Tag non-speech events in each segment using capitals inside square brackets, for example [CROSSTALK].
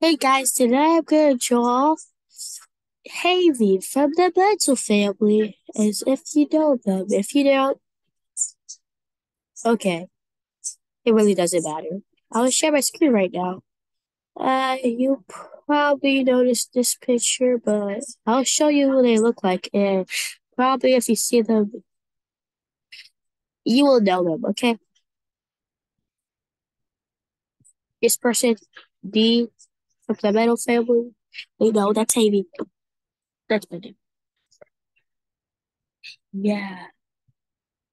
Hey guys, today I'm gonna draw Havy from the Metal family, as if you know them. If you don't, okay, it really doesn't matter. I'll share my screen right now. Uh, you probably noticed this picture, but I'll show you what they look like, and probably if you see them, you will know them, okay? This person, D, from the Metal family, you know, that's Havy. That's my name. Yeah.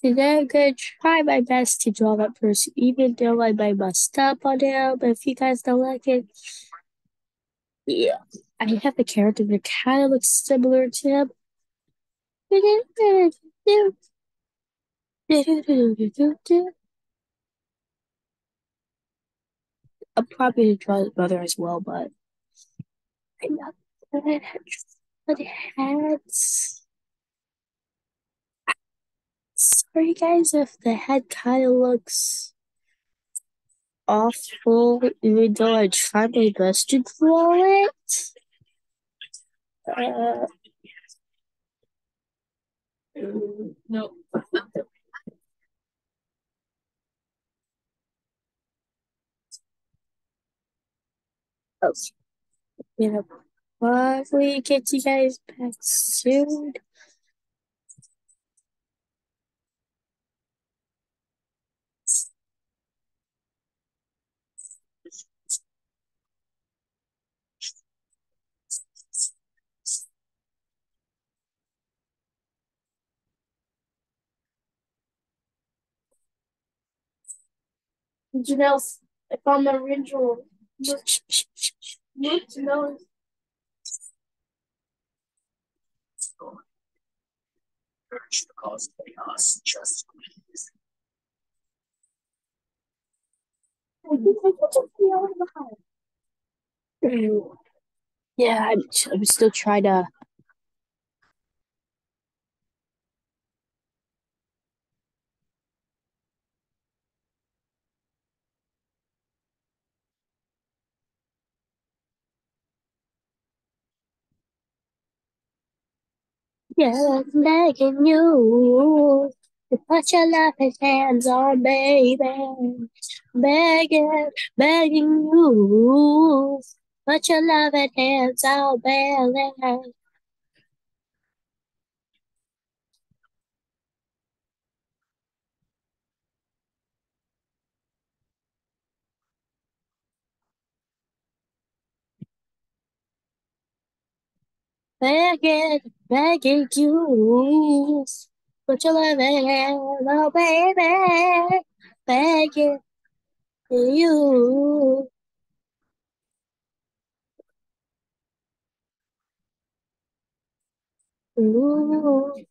Today I'm gonna try my best to draw that person, even though I might mess up on him. But if you guys don't like it, yeah, I have a character that kind of looks similar to him. [LAUGHS] I'm probably draw his brother as well, but I'm not heads. Sorry guys if the head kind of looks awful, even though I tried my best to draw it. Uh, no. Oh, you know, probably get you guys back soon. Know, if I'm original, look, look, you know. Cause chaos, just please Yeah, I'm, I'm still trying to. Yeah, begging you to put your loving hands on, baby. Begging, begging you, put your loving hands on, baby. begging, begging you. Put your loving oh baby, begging you. Ooh.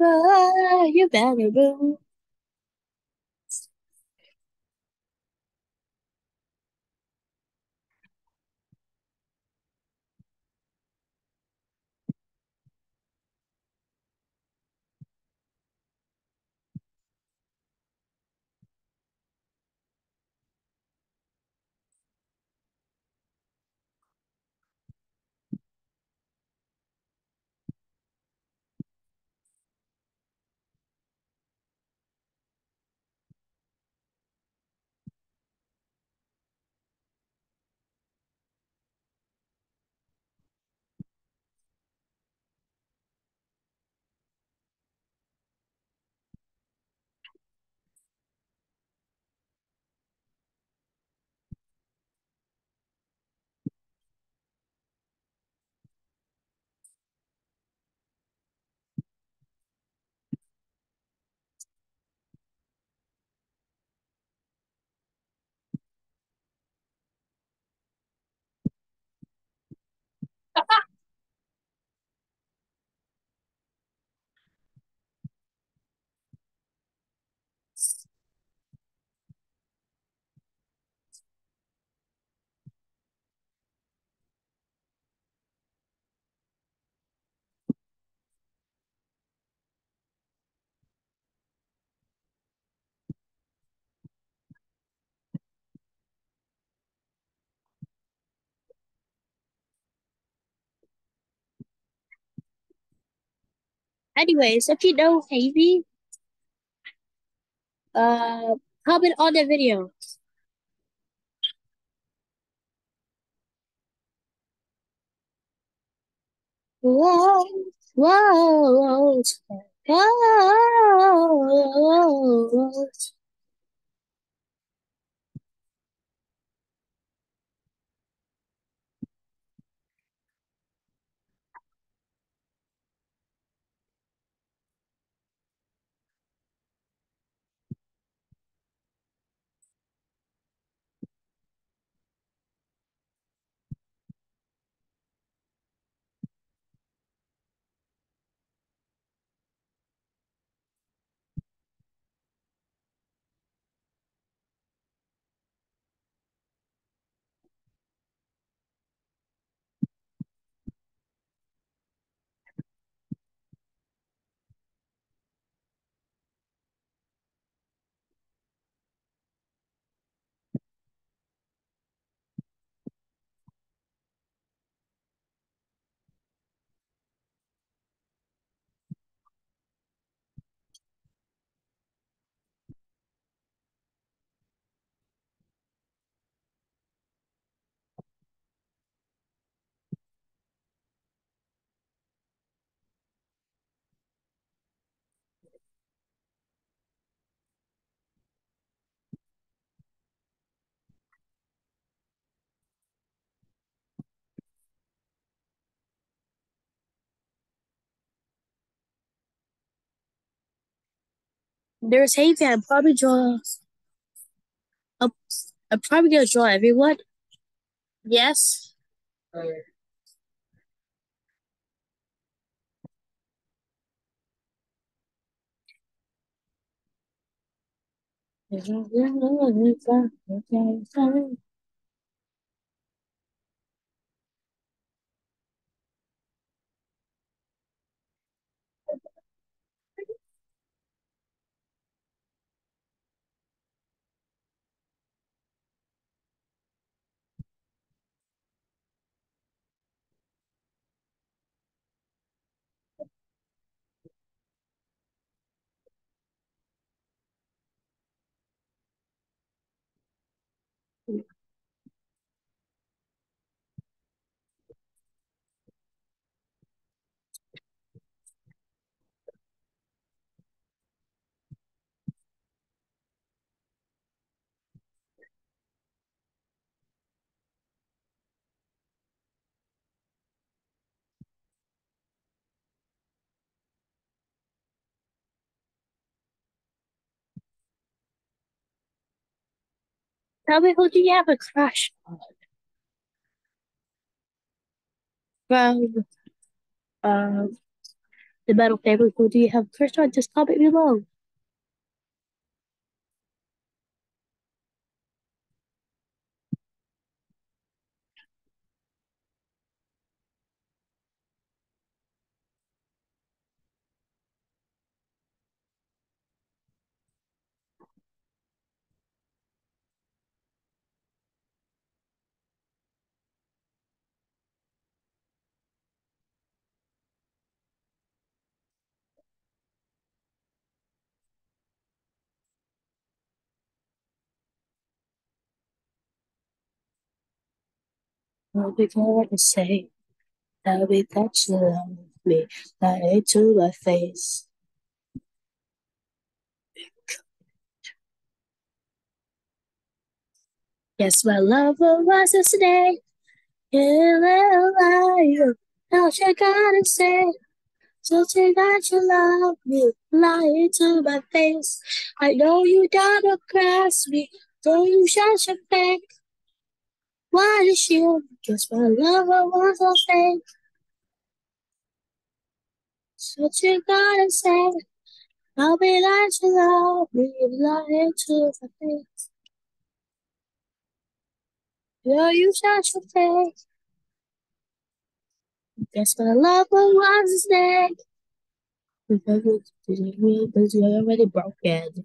You better move. Anyways, if you know Havy, uh, comment on the video. Whoa, whoa, whoa. There's Havy. I'm probably draw. I'm, I'm probably gonna draw everyone. Yes. Tell me who do you have a crush on? From um the metal favorite who do you have a crush on? Just comment below. I'll be glad to say, I'll be that you love me, lie to my face. Yes, my lover was a snake, you little liar. Now you gotta say, so say that you love me, lie to my face. I know you double cross me, so you shut your face. Why is you? Guess my lover was a fake. So you gotta say, I'll be you love me, lying to my face. Girl, you shut your face. Guess my lover was a snake. Because you're already broken.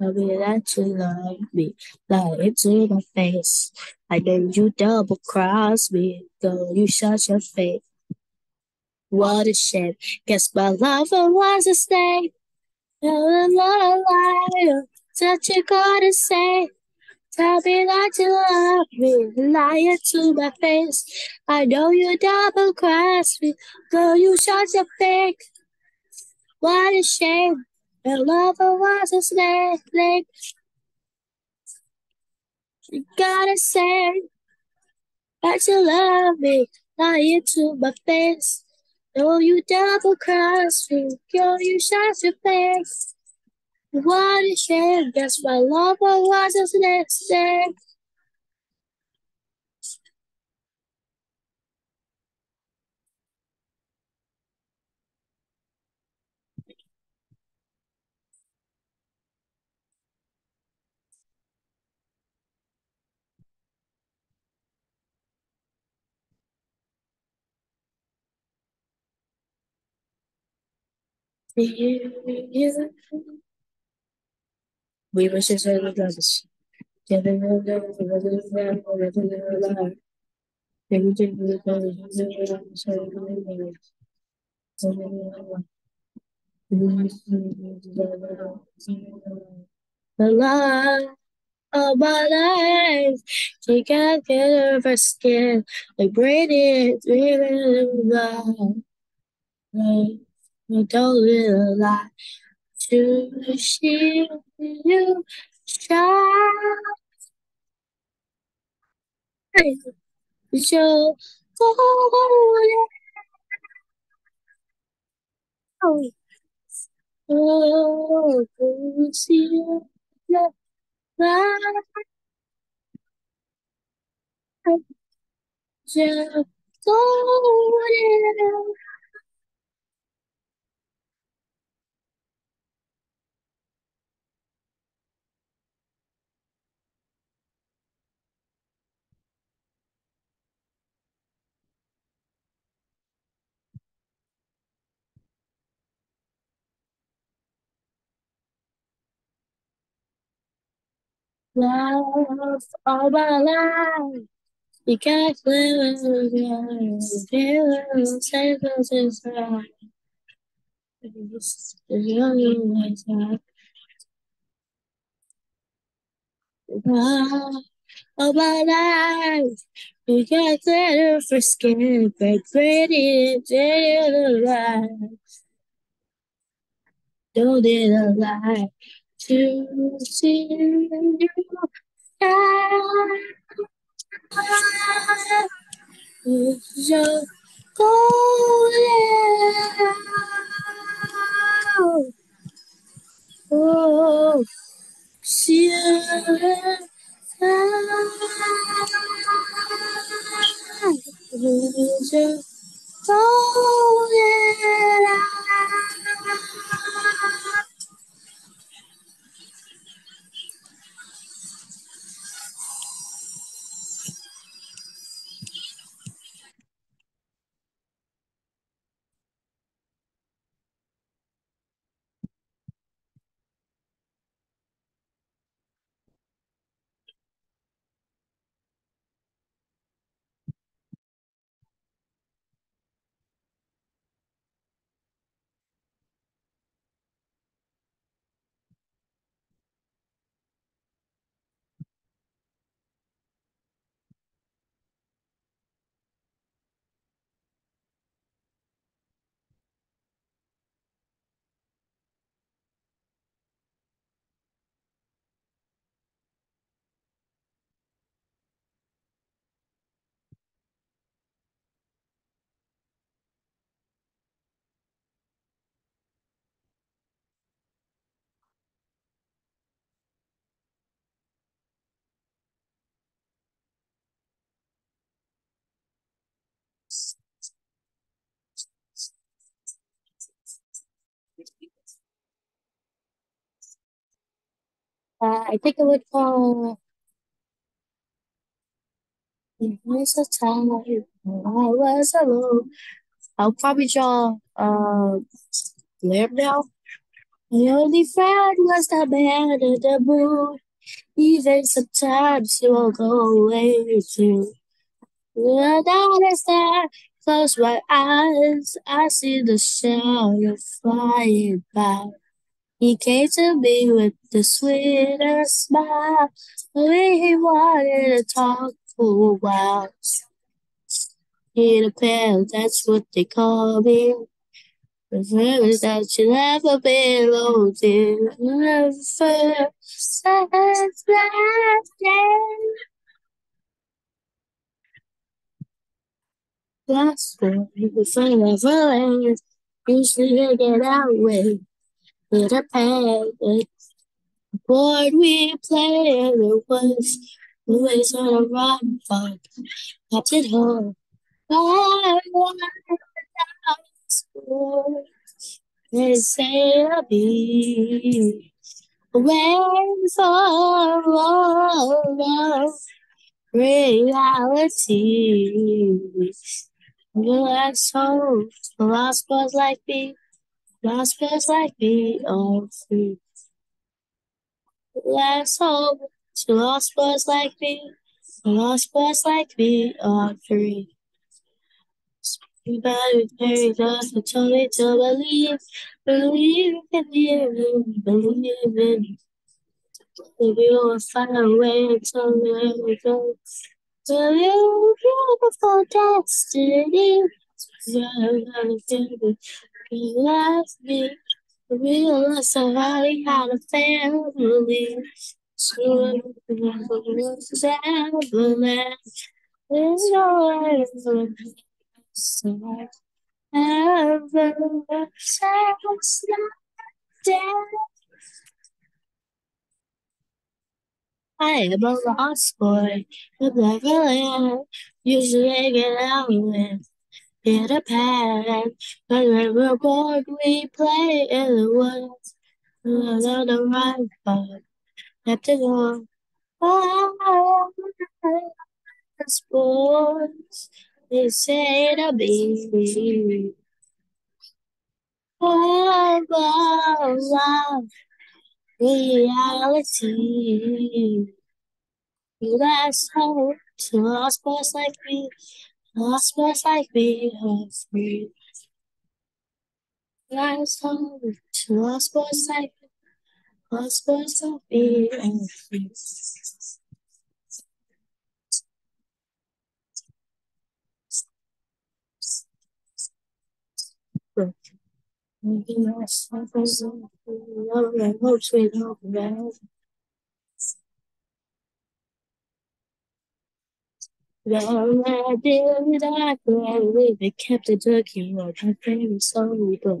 Tell me that you love me, lie into my face. I know you double cross me, girl, you shut your face. What a shame, guess my lover was a snake. A little liar, such you gotta say. Tell me that you love me, lie to my face. I know you double cross me, girl, you shut your face. What a shame, your lover was a snake. You gotta say that you love me, lie to my face. No, you double cross me, girl, you shut your face. What a shame, guess my lover was a snake. We were just early brothers. The love of my life, she can't get over skin, like braided, really love. I don't realize to see you shine. So. Oh, to see you just golden. Love all my life. You can't live again. Feel safe as inside. The only way to love all my life. We got glitter for skin, but graded, did lie. Don't did a lie to see you. So I think it would call It was a time when I was alone. I'll probably draw uh Blair now. My only friend was the man in the moon. Even sometimes he will go away too. When I understand, close my eyes, I see the shadow flying by. He came to me with the sweetest smile. He wanted to talk for a while. In a pen, that's what they call me. The feelings that you never been such that day. That's you find never ends. Usually get out with. A pen, board we play and it was always on a run but kept it home. I they say I'll be away for all of reality. Relax hope, lost boys like me, lost boys like me, all free. Relax hope, to lost boys like me, lost boys like me, all free. Everybody pays us for Tony to believe, believe in you, believe in we will find a way until we go. To you, beautiful destiny. You love me. Realize somebody had a family. So it's everywhere. It's your so ever sounds dead. I am a lost boy with Neverland. Usually get out with Peter Pan. But when we're bored, we play in the woods. On the right but have to go. Oh, sports. They say to be. Oh, love, love, reality. That's hope to lost boys like me, Lost my like beer free. Life's hungry to my smells like love smells like beer and free. And hope, sweet Well, I did I gladly they kept the turkey road my favorite song but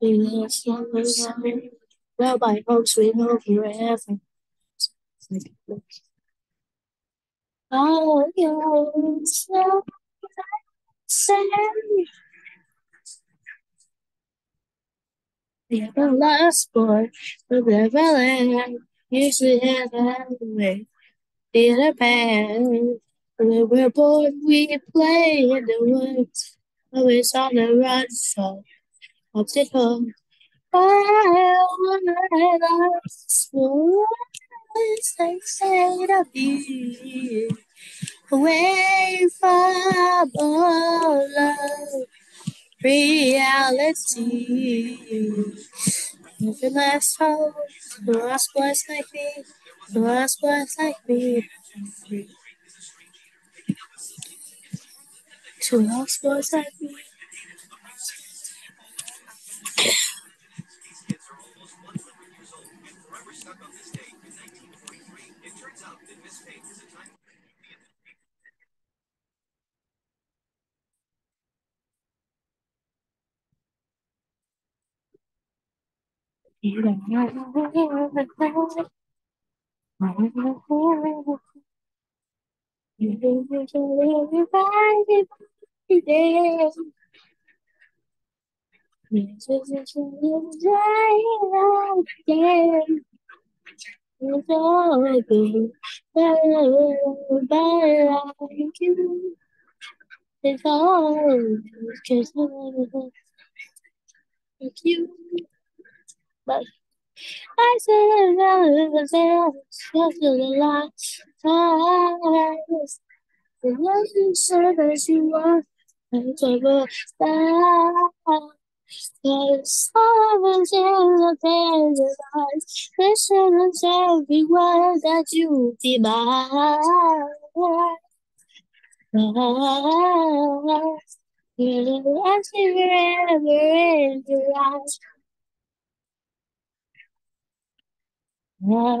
we lost something well by hope sweet hope forever. Oh, you're so sad. The last boy with the villain usually have a way in a band. When we're born, we play in the woods, always on the run, hill. While I was inside of away from all of reality. The last hope, last boys like me, last boys like me. Two lost boys like me. You It's just a little all all like you. But I said I was there just for the last time. The one you said that you are, Never stop. There's always in the paradise. Listen to every word that you mine. You're asking forever in your eyes. What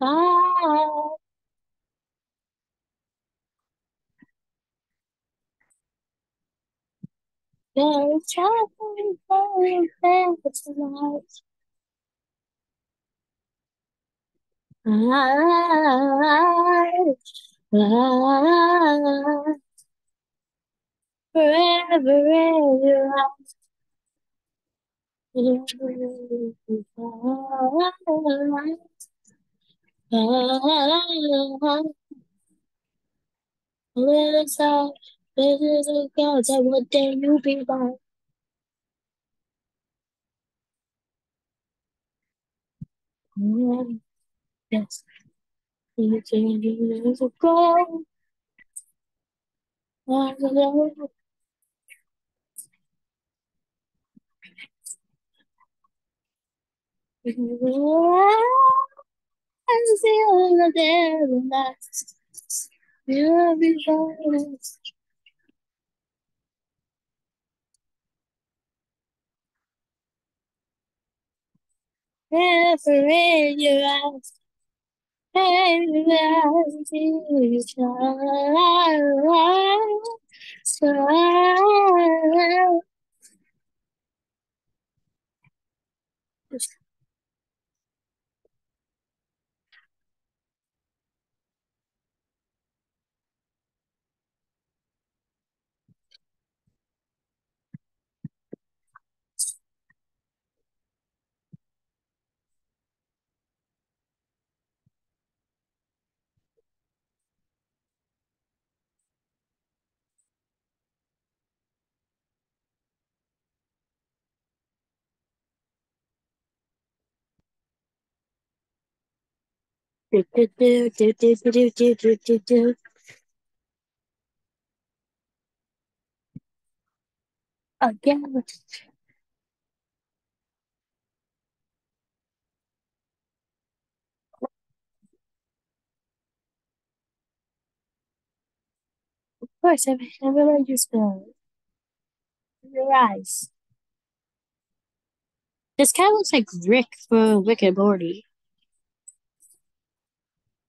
I will travel very fast. I, I, forever in your eyes. Little side, little girl, that one day you'll be mine. Yes, you can use a gold. I know. I'm still there and that's you'll be fine. Never in your eyes. And I see you shine. Do, do, do, do, do, do, do, do, do, do. Again. Of course, I've read your spell. Your eyes. This of looks like Rick from Rick and Morty.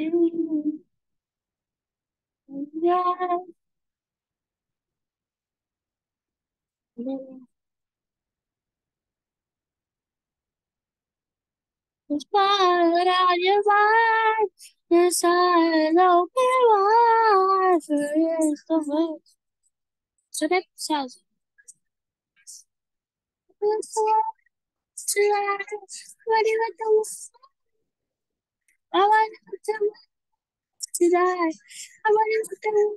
you. Yes. Inspired out your life, your side open wide for years to. So that sounds. What do you want to I want to to die. I want to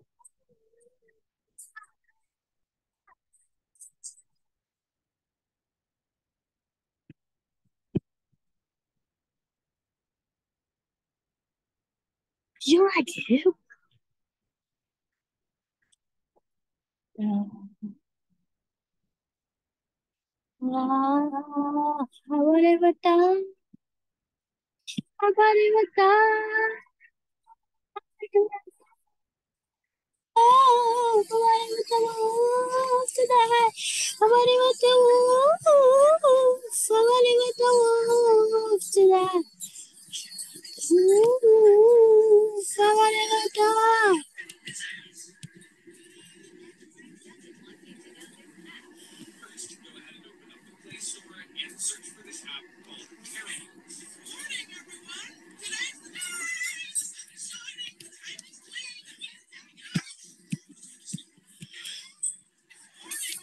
You like him? Yeah. Ah, I 上がりました。ああ、止まりました。すだい。止ま。だ。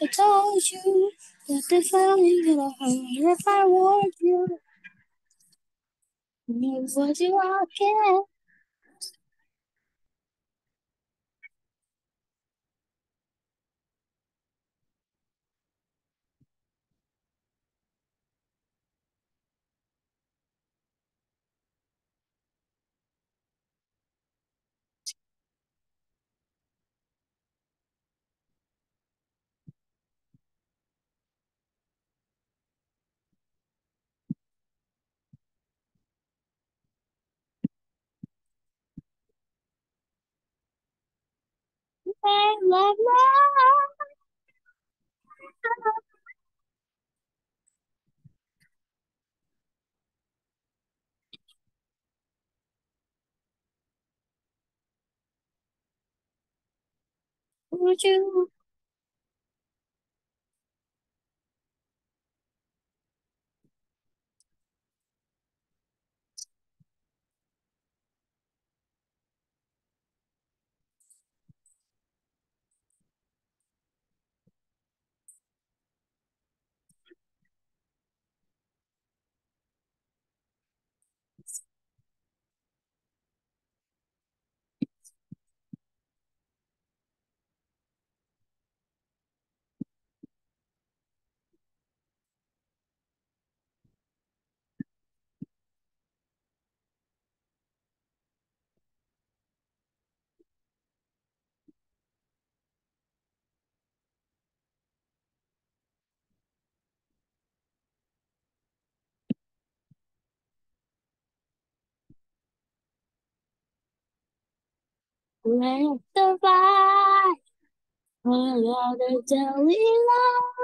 I told you that if I leave hurt if I want you, you would you all care? Love Would you? Let the light follow the daily light.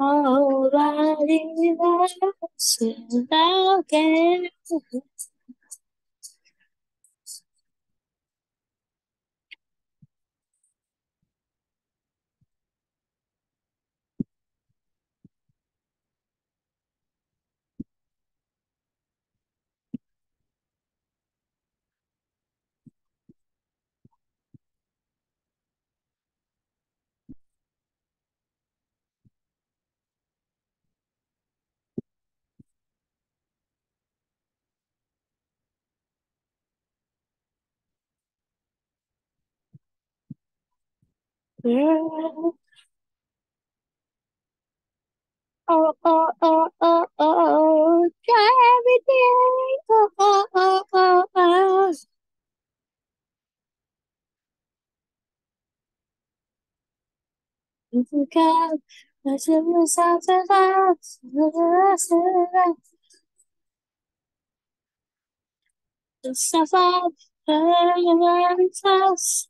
Nobody loves you again. Oh, oh, oh, oh, oh, oh, everything. Oh, oh, oh, oh, oh. You can, the rest of the night, just step up and toss.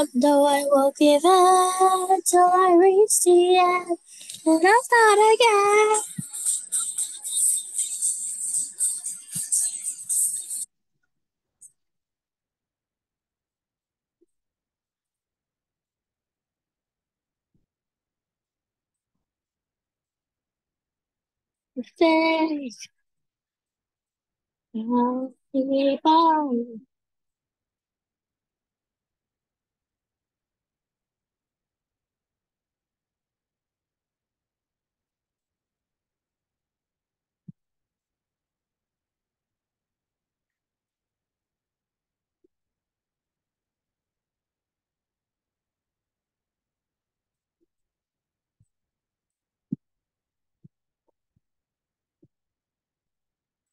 But though I will give it till I reach the end, and I'll start again. Think I'll keep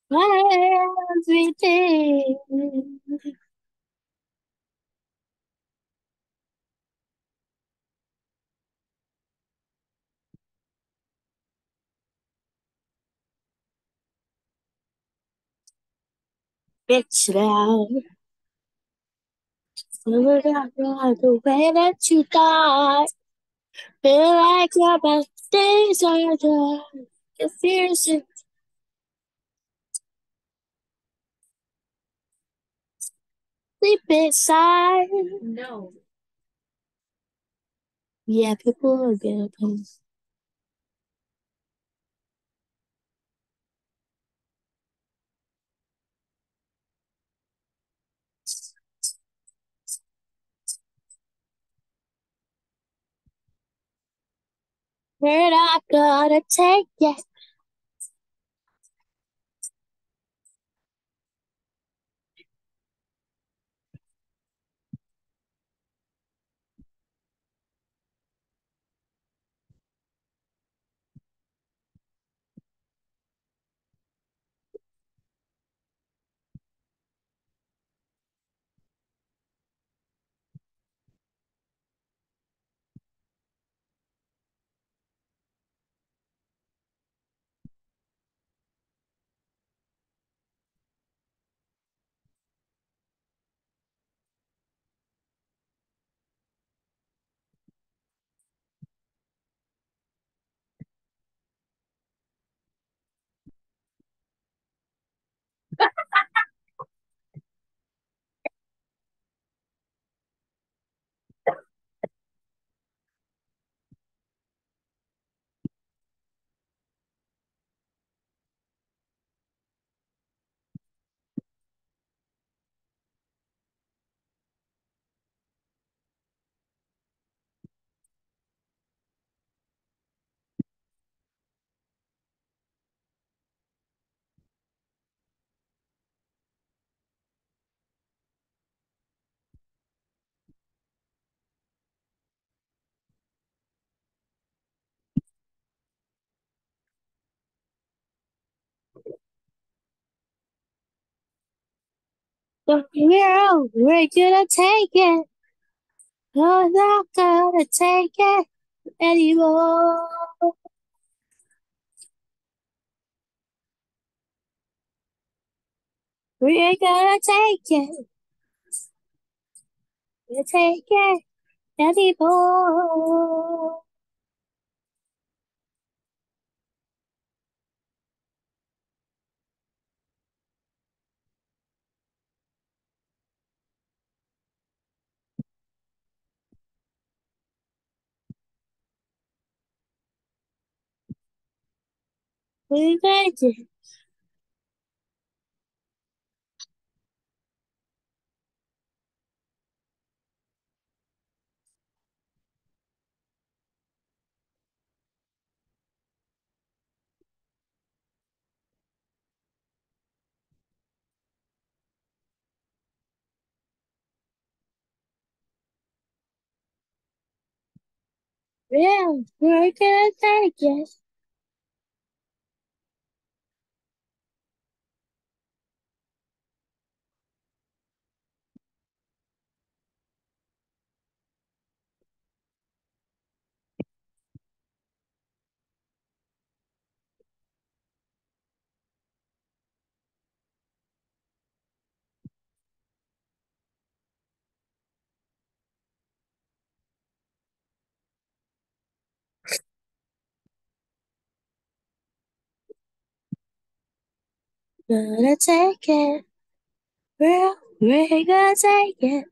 Everything. Bitch down. Never got the way that you thought. Feel like your best days are done. Your fears and inside. No. Yeah, people are gonna come. We're not gonna take it. We're, all, we're gonna take it. We're not gonna take it anymore. We ain't gonna take it. We'll take it anymore. It. Yeah, we're gonna take it. Gonna take it. We're, we're gonna take it.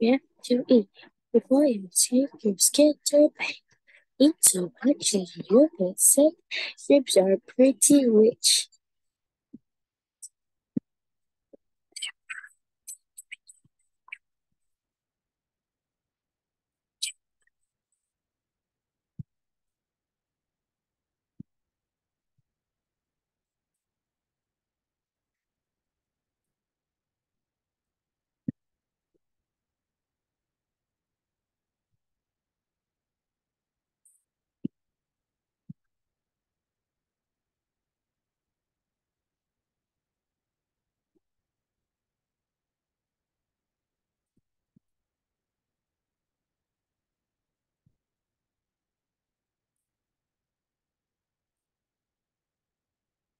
Yeah, to eat. Before you take your skin to bake. Eat so much that you get sick. Lips are pretty rich.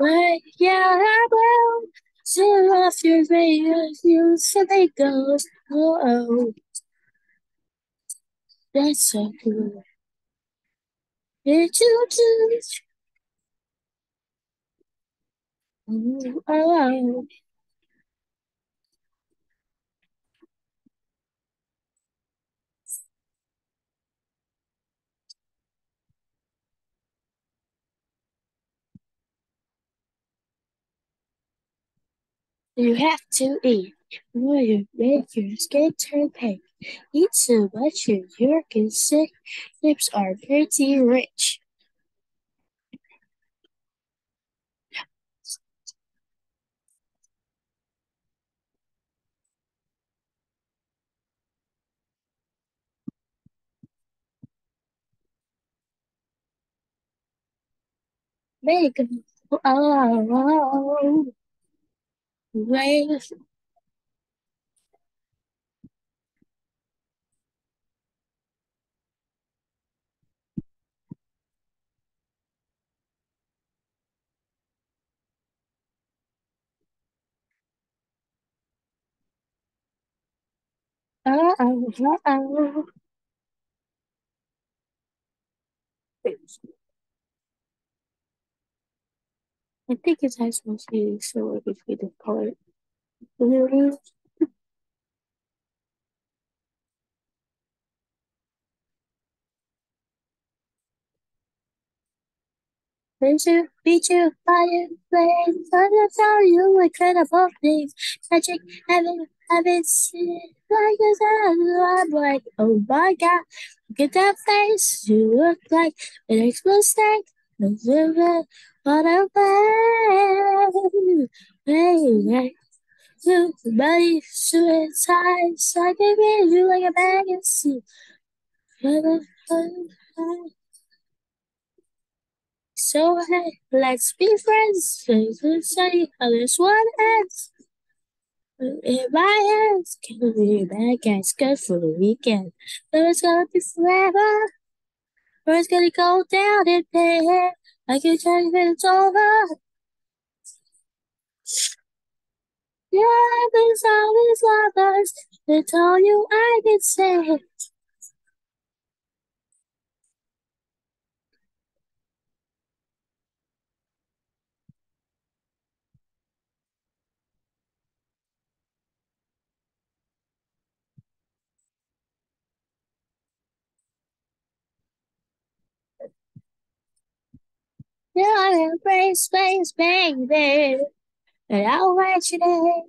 But yeah, I will. Seal off your veins, you Jamaica. Oh, oh. That's so cool. It's you too. Oh, oh. You have to eat, or you make your skin turn pink. Eat so much your urine gets sick. Lips are pretty rich. big. Oh, oh, oh. Raise. Oh, oh, oh, oh. I think it's high school series, so it would be the color. Beat you, beat you, fire, flame. Gonna tell you incredible things. Magic, heaven, haven't seen like this. I'm like, oh my god, look at that face. You look like an ex mistake. What a. Hey, you, body, suicide. So I can get you like a bag of sea. So hey, let's be friends. Let's see how this one ends. In my hands, can be back and good for the weekend. But it's gonna be forever. It's gonna go down in there. I can tell you that it's over. Yeah, there's always lovers. That's all you I can say. Yeah, I'm in space, space, baby. And I'll write you there.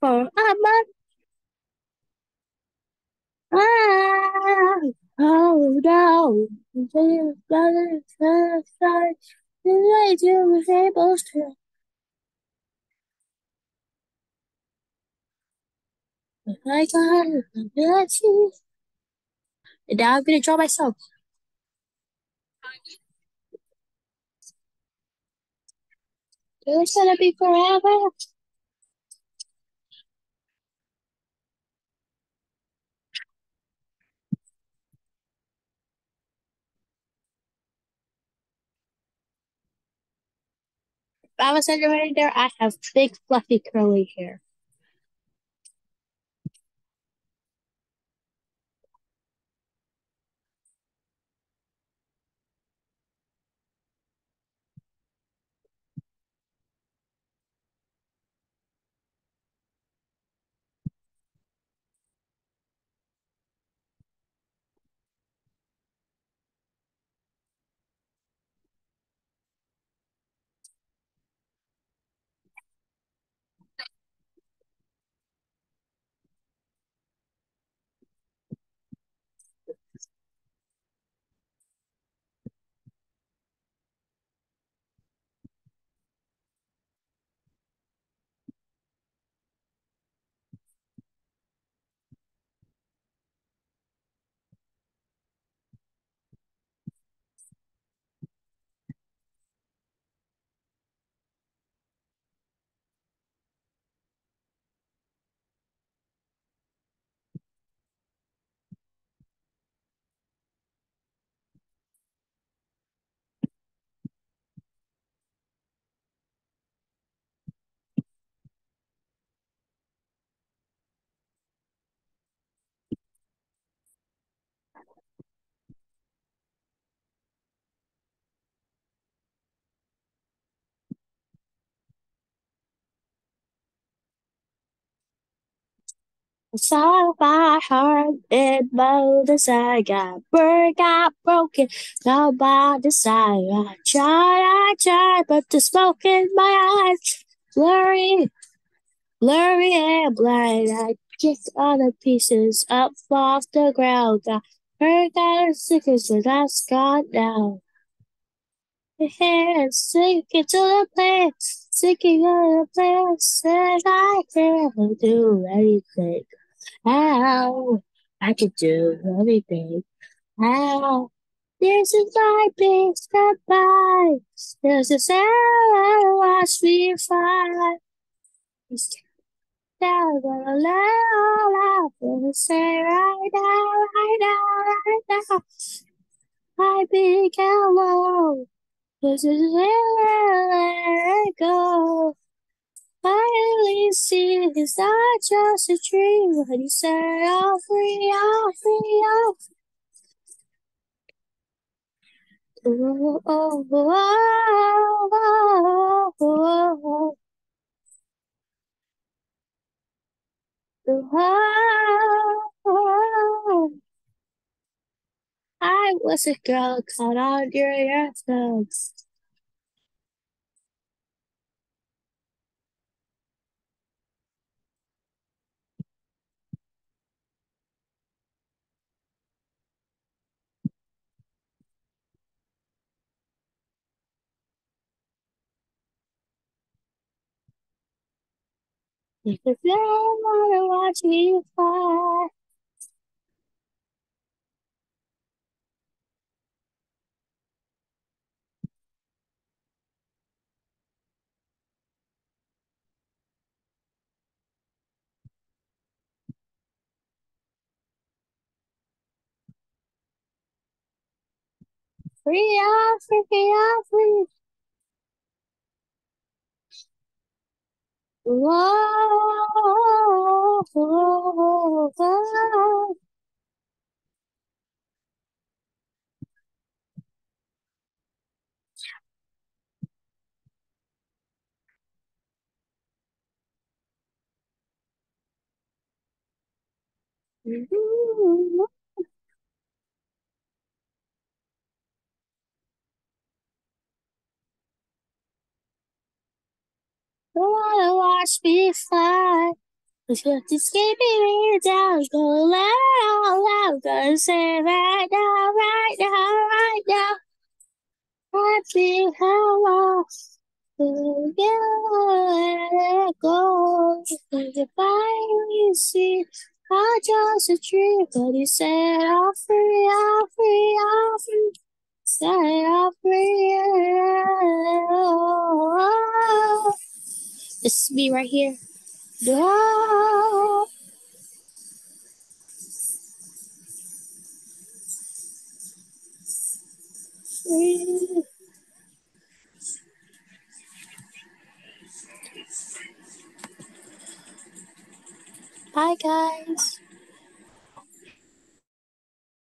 For a month. Ah, oh no. You was able to. I got ability. And now I'm gonna draw myself. It's gonna be forever. I was underrated there, I have big fluffy curly hair. Saw my heart in both I got burned, got broken, the side. I tried, I tried, but the smoke in my eyes, blurry, blurry and blind. I kicked all the pieces up off the ground. I Her got sick as the last god now. Hair sick into the place, sticking on the place, and I can't do anything. How I could do anything. How this is my big goodbye. There's a sound watch me fly. Down, gonna let all out. Gonna say right now, right now, right now. I big hello. This is where let it Finally see it's not just a dream. When you say all free, all free, all free. Oh, oh, oh, oh, oh. I was a girl caught on your earphones. If you wanna watch me fly. Free off, free free. Whoa, whoa, whoa. You wanna watch me fly? It's just escaping me down, go loud, loud, gonna say right now, right now, right now. I feel how lost. You let go. When you finally see I just a dream, but you say I'm free, I'm free, I'm free. Say I'm free. Oh, this is me right here. Bye, guys.